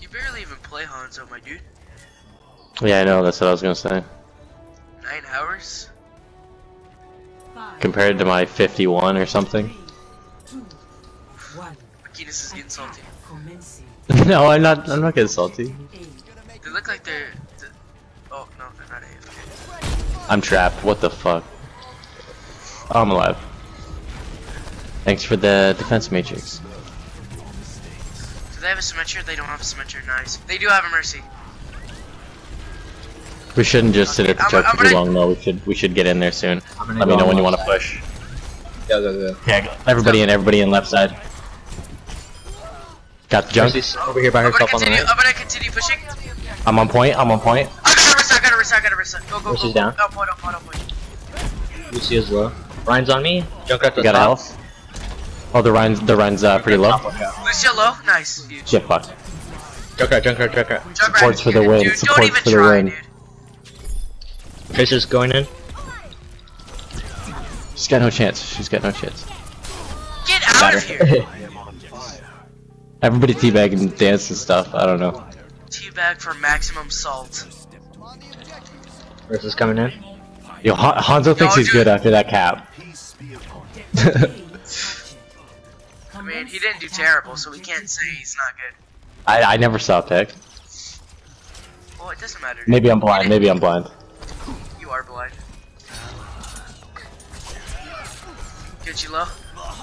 You barely even play Hanzo, my dude. Yeah, I know. That's what I was gonna say. Nine hours? Compared to my 51 or something. Makinas is getting salty. no, I'm not. I'm not getting salty. They look like they're. th- Oh no, they're not AFK. I'm trapped. What the fuck? Oh, I'm alive. Thanks for the defense matrix. Do they have a Symmetra? They don't have a Symmetra. Nice. They do have a Mercy. We shouldn't just sit at the I'm- choke for too long though. We should we should get in there soon. Let me know when you want to side. push. Go, go, go. Yeah, go. everybody in, everybody in left side. Got the junk. Mercy's over here by I'm herself on the right. I'm gonna continue pushing. I'm on point. I'm on point. I got a wrist. I got a wrist. I got a wrist. Go go go. Mercy's go. down. Up point. Up point. Up point. Lucio's low. Ryan's on me. Junkrat to You got a top. health. Oh, the Ryan's the Ryan's uh, pretty low. Lucio low. Nice. Huge. Shit, fuck. Junkrat, Junkrat, Junkrat. Junkrat, Supports for the win, Dude, supports don't even for the try, win. dude. Tracer's going in. She's got no chance. She's got no chance. Get out Got of here. Everybody teabag and dance and stuff. I don't know. Teabag for maximum salt. Versus coming in. Yo, Han- Hanzo thinks Yo, he's good after that cap. I mean, he didn't do terrible, so we can't say he's not good. I I never saw pick. Well, it doesn't matter. dude. Maybe I'm blind. Maybe I'm blind. You are blind. Genji low.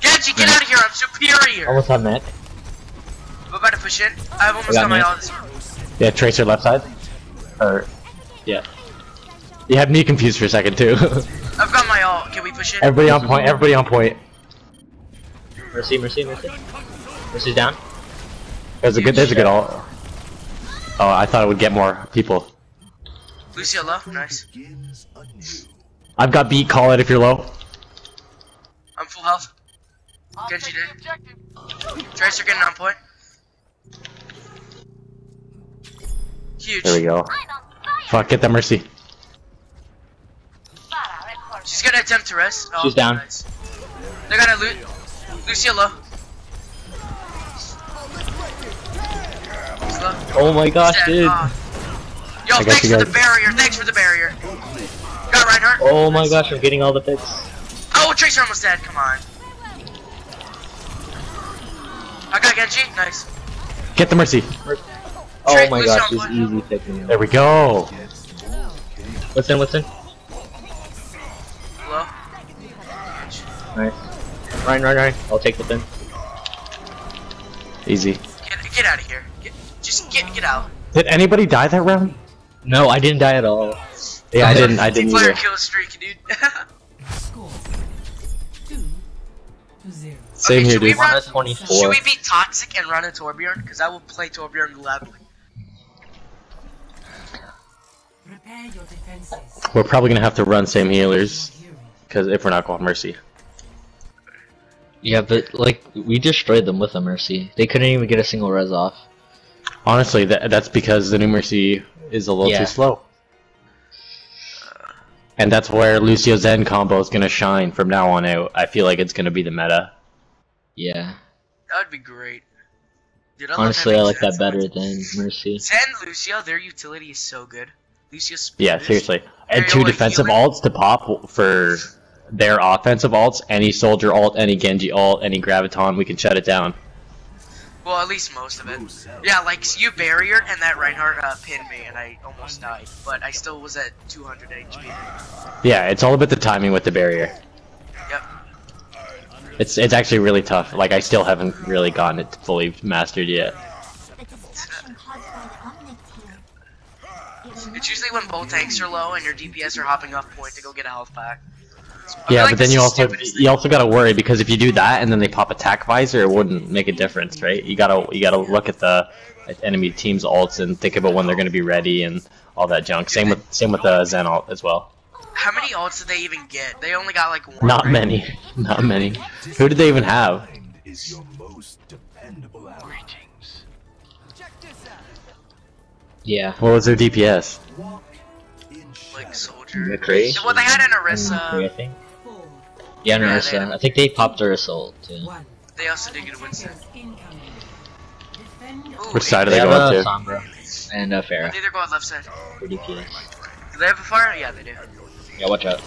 Genji, get out of here! I'm superior. Almost have mech. I'm about to push in. I've almost got got my me. ult. Yeah, Tracer left side. Or yeah. You had me confused for a second too. I've got my ult. Can we push in? everybody on point. Everybody on point. Mercy, Mercy, Mercy. Mercy's down. There's a good. There's a good all. Oh, I thought it would get more people. Lucio low. Nice. I've got beat. Call it if you're low. I'm full health. Genji dead. Tracer getting on point. Huge. There we go. Fuck, get that mercy. She's gonna attempt to rest. Oh, She's down. Nice. They're gonna loot. Lucio low. He's low. Oh my gosh, Dead. dude. Ah. Yo, I thanks you for the barrier. Thanks for the barrier. Got Reinhardt. Oh my gosh, I'm getting all the picks. Oh, Tracer almost dead. Come on. I got Genji. Nice. Get the mercy. Oh Trade my Lucio gosh, on just point. easy picking. There we go. What's in, what's in? Low. Nice. Ryan, Ryan, Ryan. I'll take the pin. Easy. Get, get out of here. Get, just get get out. Did anybody die that round? No, I didn't die at all. Yeah, I didn't. I didn't Player kill streak, dude. Score two to zero. Same Okay, here, should we dude. run- 24. Should we beat Toxic and run a Torbjorn? Because I will play Torbjorn gladly. Prepare your defenses. We're probably gonna have to run same healers, because if we're not going mercy. Yeah, but like we destroyed them with a mercy. They couldn't even get a single res off. Honestly, that that's because the new mercy is a little Yeah. too slow. And that's where Lucio Zen combo is gonna shine from now on out. I feel like it's gonna be the meta. Yeah. That would be great. Dude, I Honestly, I having like that better sides. than mercy. Zen, Lucio, their utility is so good. Lucio's Yeah, seriously. And two defensive healing. alts to pop for their offensive alts. Any soldier alt, any Genji alt, any Graviton, we can shut it down. Well, at least most of it. Yeah, like you barrier and that Reinhardt uh, pinned me and I almost died, but I still was at 200 HP. Yeah, it's all about the timing with the barrier. Yep. It's it's actually really tough. Like I still haven't really gotten it fully mastered yet. It's usually when both tanks are low and your DPS are hopping off point to go get a health pack. I Yeah, like but then you also you also gotta worry because if you do that and then they pop attack visor, it wouldn't make a difference, right? You gotta you gotta look at the enemy team's alts and think about when they're gonna be ready and all that junk. Same with same with the Zen alt as well. How many ults did they even get? They only got like one. Not right? many, not many. Who did they even have? is your most dependable Yeah. What was their DPS? Walk in Like shadow. soldier. McCree? Well, they had an McCree, I think. Four, Yeah, Yeah, Narissa. they- I think they popped their assault too. one. They also did get a Winston. Ooh, Which side are They they have going uh, to? Sombra and uh, a I Pharah think they're going left side. for DPS. Do they have a fire? Yeah, they do. Yeah, watch out.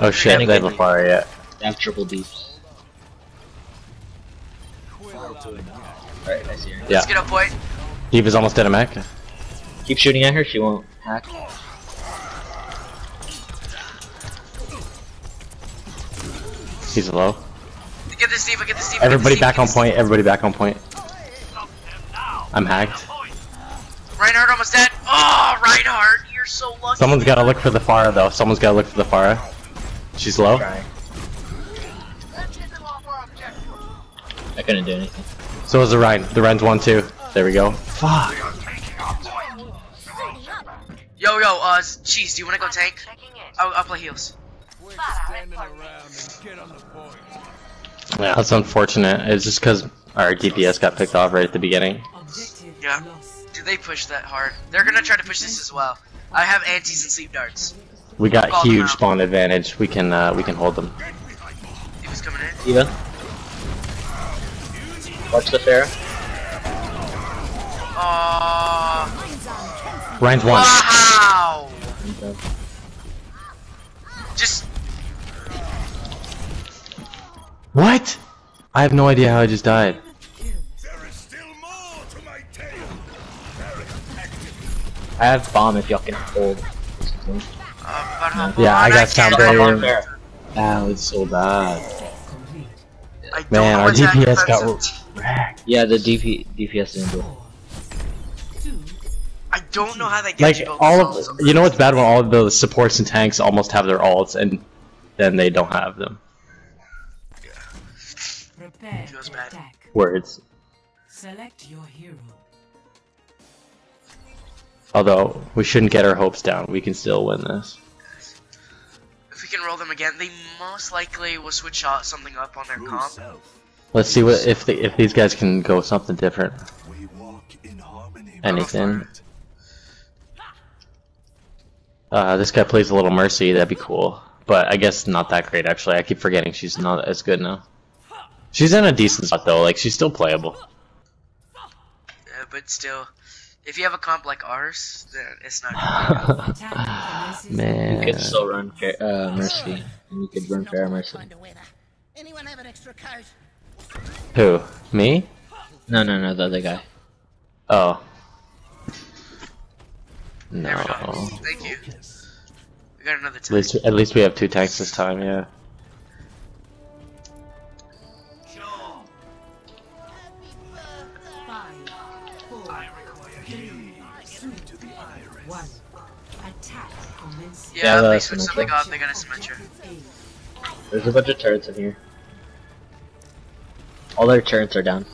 Oh shit, they have a fire yet. They have triple deeps. Alright, I see her. Yeah. Let's get up, point. Eve is almost dead a mech. Keep shooting at her, she won't hack. He's low. Get this Steve, get this Steve. Everybody get this back on point. Everybody back on point. I'm hacked. Reinhardt almost dead. Oh, Reinhardt, you're so lucky. Someone's got to look for the fire though. Someone's got to look for the fire. She's low. I couldn't do anything. So is the Rein. The Rein's one too. There we go. Fuck. Yo, yo, uh, Cheese, do you want to go tank? I'll, I'll play heals. Yeah, that's unfortunate. It's just because our DPS got picked off right at the beginning. Yeah. lost. Do they push that hard? They're gonna try to push this as well. I have antis and sleep darts. We got huge spawn advantage. We can uh, we can hold them. He was coming in. Eva? Watch the Pharah. Oh, Rein's one. wow! Okay. Just What? I have no idea how I just died. There is still more to my tale. I have bomb if y'all can hold. Yeah, I got sound can't- barrier. Pharah. Ow, it's so bad. Complete. I don't Man, our DPS got defensive. wrecked. Yeah, the DP DPS didn't do it. I don't know how they get Like you all of you know what's bad when all of the supports and tanks almost have their alts and then they don't have them. Prepare Feels to bad. attack. Words. Select your hero. Although we shouldn't get our hopes down. We can still win this. If we can roll them again, they most likely will switch out something up on their True comp. self. Let's see what if the, if these guys can go something different. We walk in harmony. Anything. Uh, this guy plays a little Mercy. That'd be cool. But I guess not that great actually. I keep forgetting she's not as good now. She's in a decent spot though. Like she's still playable. Uh, but still, if you have a comp like ours, then it's not. Attack commences. You could still run Fa- uh, Mercy, and you could run Pharah Mercy. Find a way there. Anyone have an extra card? Who? Me? No, no, no, the other guy. Oh. There we go. No. Thank you. We got another At least at least we have two tanks this time. Yeah. Yeah, Yeah, if they that's switch Symmetra. something up, they got a Symmetra. There's a bunch of turrets in here. All their turrets are down.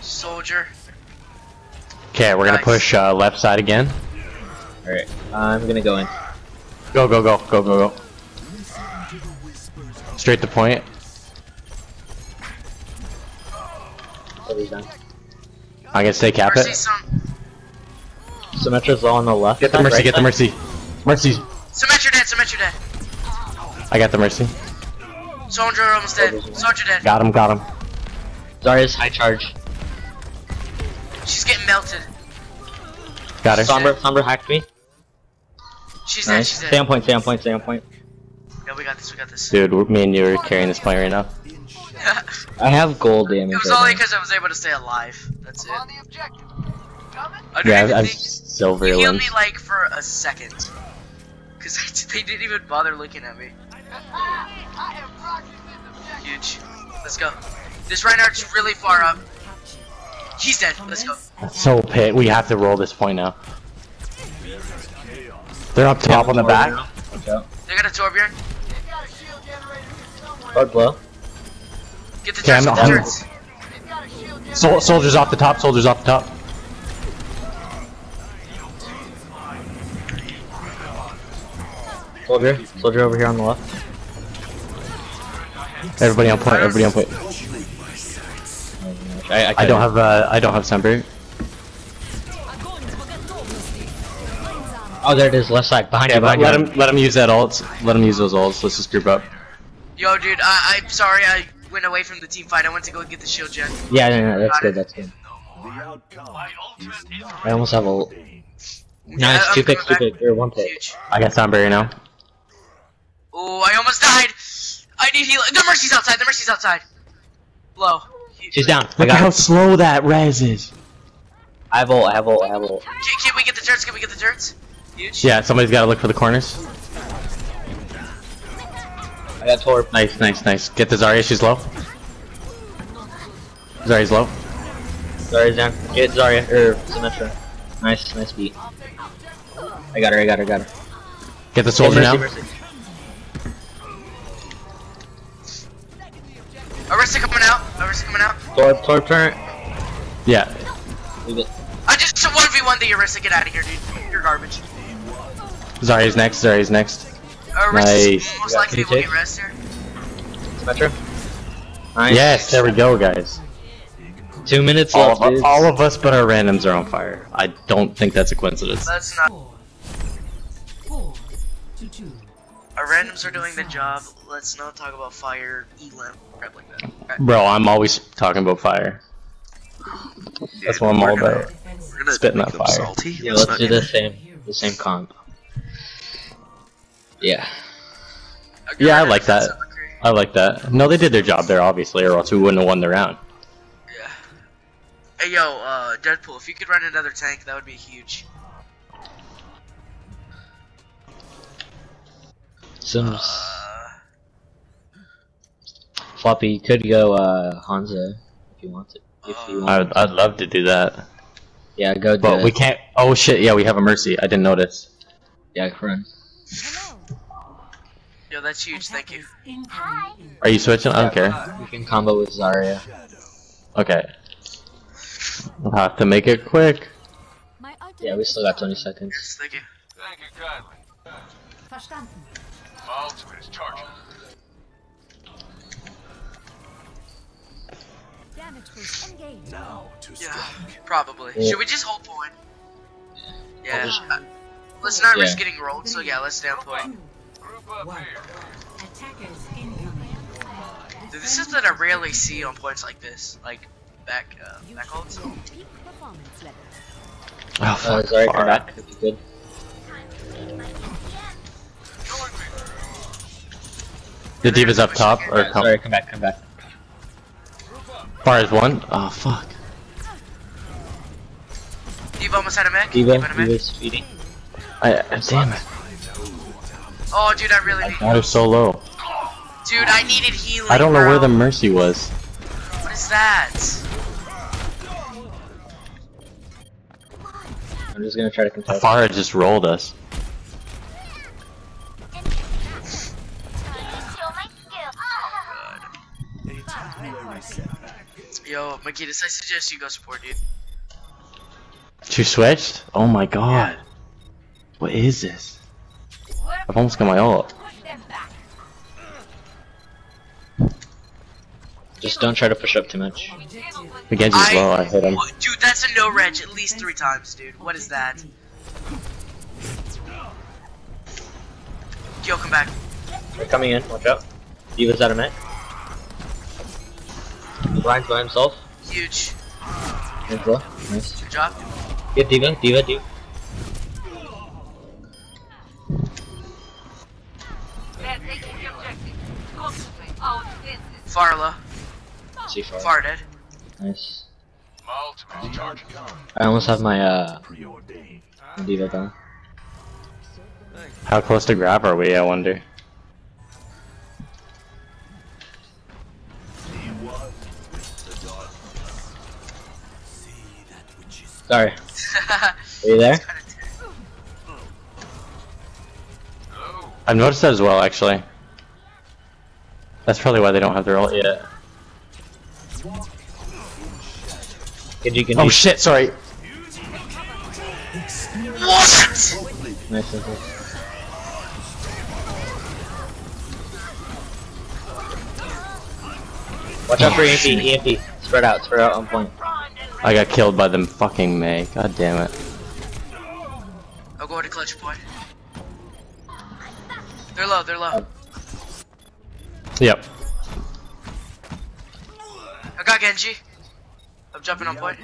Soldier. Okay, we're gonna push uh, left side again. Alright, I'm gonna go in. Go go go go go go. Straight to point. Oh, he's down. I'm gonna stay cap Mercy, it. Some. Symmetra's all on the left. Get the mercy. right Get the mercy. Mercy. Symmetra dead, Symmetra dead. I got the mercy. Soldier almost dead. Soldier dead. Got him. Got him. Zarya's high charge. She's getting melted. Got her. Sombra, Sombra hacked me. She's dead, Nice. she's Stay on point, stay on point, stay on point. Yeah, we got this, we got this. Dude, me and you are carrying this point right now. I have gold damage. It was right only because I was able to stay alive. That's it. I don't Yeah, even I'm think silver you healed limbs. me like for a second. Cause they didn't even bother looking at me. Huge. Let's go. This Reinhardt's really far up. He's dead. Let's go. Commence So pit. We have to roll this point now. They're up top on the back. Watch out. They got a Torbjorn. Guard blow. Get the Okay, turrets, the I'm- turrets. Sol- soldiers off the top. Soldiers off the top. Soldier. Soldier over here on the left. Everybody on point. Everybody on point. I, I, I don't have. Uh, I don't have sunbury. Oh, there it is, left side, behind Yeah, you, behind let you. him. Let him use that ult. Let him use those ults. Let's just group up. Yo, dude, I, I'm sorry I went away from the team fight. I went to go get the shield gen. Yeah, no, no, that's good. That's good. The outcome is I almost have a ordained. nice I'm two picks, two picks, or one pick. Huge. I got Sunbury now. Oh, I almost died. I need heal. The Mercy's outside. The Mercy's outside. Low. She's down. I Look at got how her. slow that res is. I have ult. I have ult. I have ult. Can, can we get the turrets? Can we get the turrets? Huge. Yeah, somebody's got to look for the corners. I got Torp. Nice, nice, nice. Get the Zarya. She's low. Zarya's low. Zarya's down. Get Zarya or Symmetra. Nice, nice beat. I got her. I got her. Got her. Get the soldier Mercy, now. Mercy. Arista coming out. Arista coming out. Torp. Torp turn. Yeah. Leave it. I just 1v1 the Arista. Get out of here, dude. You're garbage. Zarya's next. Zarya's next. Arista's Nice. most Yeah, likely can will get rest here. Symmetra. Nice. Yes, there we go, guys. Two minutes All left, of, dudes. all of us but our randoms are on fire. I don't think that's a coincidence. Let's not. Four. Four to two. Our randoms are doing the job. Let's not talk about fire, elam, crap like that. Alright, Bro, I'm always talking about fire. That's what I'm all about. Defense. We're gonna Spitting make that fire. salty. Yeah, Let's let's do the it. same, the same comp. Yeah. Okay, Yeah, I like that. I like that. No, they did their job there, obviously, or else we wouldn't have won the round. Yeah. Hey yo, uh, Deadpool, if you could run another tank, that would be huge. Sims. Uh, Floppy, you could go uh, Hanzo if you want to. If you I want. would, I'd love to do that. Yeah, go do But it. we can't. Oh shit, yeah, we have a Mercy. I didn't notice. Yeah, run. yo, that's huge. Thank you. Attackers Are you switching? I don't care. You can combo with Zarya. Okay. We'll have to make it quick. Yeah, we still got 20 seconds. Yes, thank you. Thank you kindly. Verstanden. My ultimate is charging. Damage boost engaged. Now to Yeah, probably. Yeah. Should we just hold point? Yeah. just- uh, let's not Yeah. risk getting rolled. So yeah, let's stay on point. Group up One. here. Attackers incoming. Dude, this is that I rarely see on points like this, like back uh, You back holds. should peak performance level. Oh, Uh, fuck, Zarya, far. come back if The D.Va's up top, or come. Zarya, come back, come back. Far as one. Oh fuck. D.Va almost had a mech. D.Va, had a mech. D.Va's feeding. I, I damn it. Oh, dude, I really need. Got her so low. Dude, I needed healing. I don't know bro. where the Mercy was. What is that? I'm just gonna try to contest. Pharah just rolled us. Yo, Makitas, I suggest you go support, dude. She switched? Oh my god. What is this? I've almost got my ult. Just don't try to push up too much. Objective The Genji's low, I hit him. Dude, that's a no reg at least three times, dude. What is that? Yo, come back. They're coming in, watch out. D.Va's out of mech. Blind's by himself. Huge. Angela, nice. Good job. Get D.Va, D.Va, D.Va. Farla. See far. Far dead. Nice. My ultimate is charging. I almost have my uh D.Va down. How close to grab are we, I wonder? Sorry. Are you there? I've noticed that as well, actually. That's probably why they don't have their ult yet. Genji, Genji. Oh shit, sorry. what? Nice, nice, nice. Watch out for EMP, oh, EMP. Spread out, spread out on point. I got killed by them fucking May. God damn it. I'll go to clutch point. They're low, they're low. Yep. I got Genji. I'm jumping on point.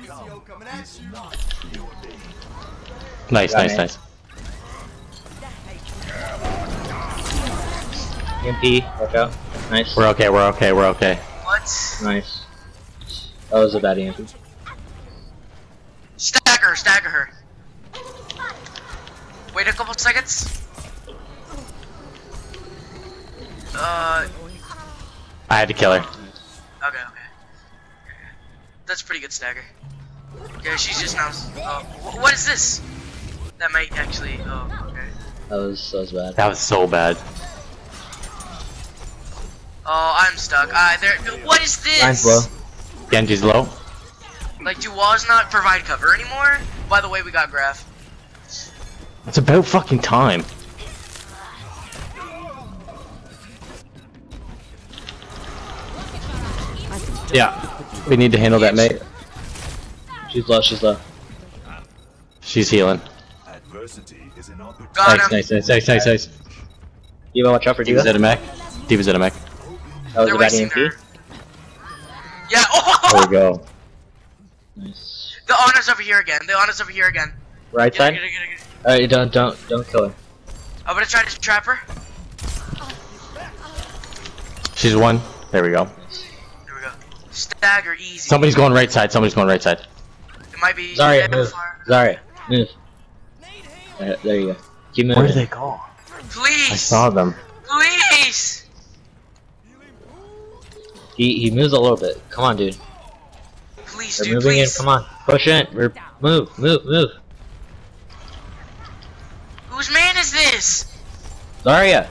Nice, Got nice, it. nice. EMP, watch out. Nice. We're okay, we're okay, we're okay. What? Nice. That was a bad EMP. Stagger her, stagger her. Wait a couple seconds. Uh, I had to kill her. okay, okay. That's pretty good stagger. Yeah, she's just now. Oh, wh- what is this? That might actually. Oh, okay. That was that was bad. That was so bad. Oh, I'm stuck. Ah, there. What is this? Line's low. Genji's low. Like, do walls not provide cover anymore? By the way, we got Graph. It's about fucking time. Yeah. We need to handle that, mate. She's low. She's low. She's healing. Adversity is an Nice, nice, nice, nice, nice, nice. D.Va, watch out for D.Va's D.Va. at a mech. D.Va's at a mech. That was They're a bad EMP. their. Yeah. There Oh, we go. Nice. the honors over here again. The honors over here again. Right Get her, side. her, get her, get her. Alright, don't don't don't kill her. I'm gonna try to trap her. She's one. There we go. There we go. Stagger easy. Somebody's going right side. Somebody's going right side. It might be. Zarya, yeah, move. far. Zarya, move. There, there you go. Keep moving. Where did they go? Please. I saw them. Please. He he moves a little bit. Come on, dude. Please, They're dude. moving Please. in. Come on. Push in. We're move, move, move. Whose man is this? Zarya.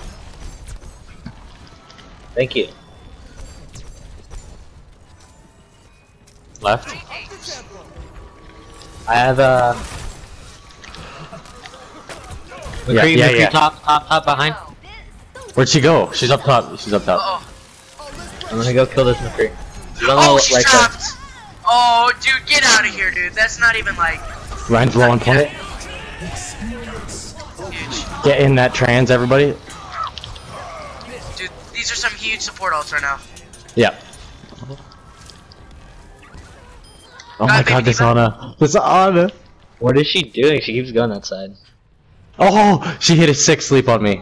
Thank you. Left. I have uh. Yeah, McCree, yeah, McCree, yeah. top, top, top, behind. Where'd she go? She's up top. She's up top. Oh. I'm gonna go kill this McCree. She's on the Oh, she's right side. trapped. Oh, dude, get out of here, dude. That's not even like Ryan's low on point. huge. Get in that trans, everybody. Dude, these are some huge support ults right now. Yeah. Oh my god, this D.Va. Ana. This Ana. What is she doing? She keeps going that side. Oh, she hit a six sleep on me.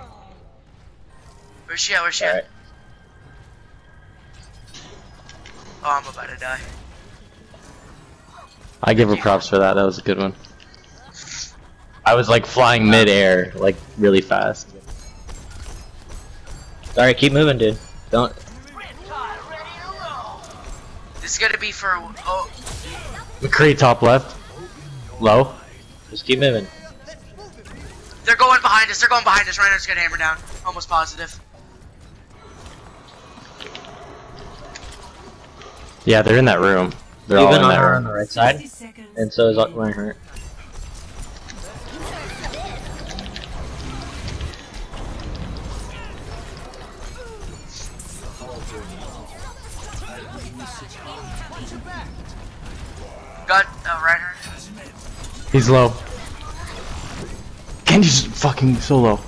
Where's she at? Where's she at? Alright. Oh, I'm about to die. I give her props for that. That was a good one. I was like flying mid-air, like really fast. Alright, keep moving, dude. Don't. This is gonna be for. Oh, McCree top left. Low. Just keep moving. they're going behind us. They're going behind us. Reiner's gonna hammer down. Almost positive. Yeah, they're in that room. They're Even in on that her on the right side, and so is Reinhardt. Got uh, Reiner. He's low. Genji's fucking so low.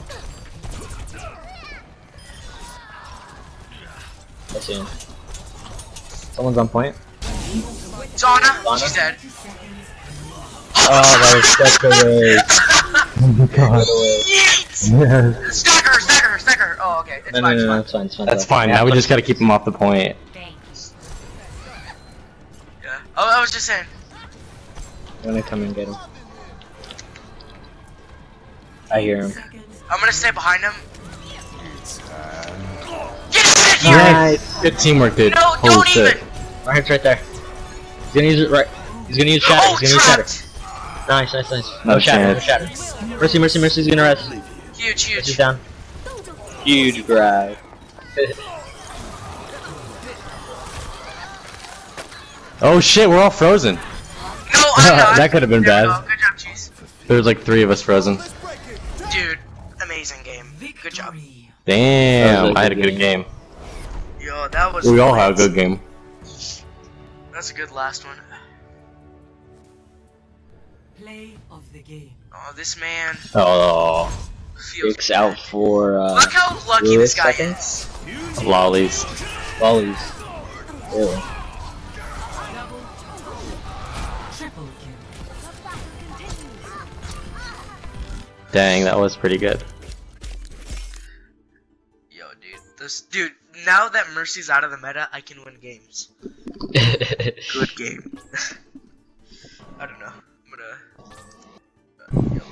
I see him. Someone's on point. Zana. Zana? She's dead. Oh, that was such a waste. Oh my god. Yeet! Stagger her, stagger her, stagger her. Oh, okay. It's No, no, fine, no, no, it's fine. it's fine, it's fine. That's fine. Now we just gotta keep him off the point. Yeah. Oh, I was just saying. I'm gonna come and get him. I hear him. I'm gonna stay behind him. Get out of here! Nice. Good teamwork, dude. No, Holy don't shit. even! Reinhardt's right there. He's gonna use it right. He's gonna use shatter. Oh, He's gonna use shatter. Oh! Nice, nice, nice. No No, shatter, no shatter. Mercy, mercy, mercy's gonna rest. Huge, Mercy's huge. down. Huge grab. Oh shit, we're all frozen. No, I'm not. That could've been There bad. Good job, Cheese. There's like three of us frozen. Dude, amazing game. Good job. Damn, That was a I had a good good game. Yo, that was. We all had a great. good game. That's a good last one. Play of the game. Oh, this man Oh, feels. Dicks out for uh, Look how lucky Lewis this guy seconds. is. Lollies. Volleys. Really. Triple kill. Dang, that was pretty good. Yo, dude, this dude. Now that Mercy's out of the meta, I can win games. Good game. I don't know. I'm gonna. Uh,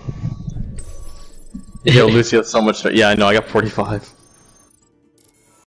Yo, Lucio's so much. Yeah, I know. I got 45.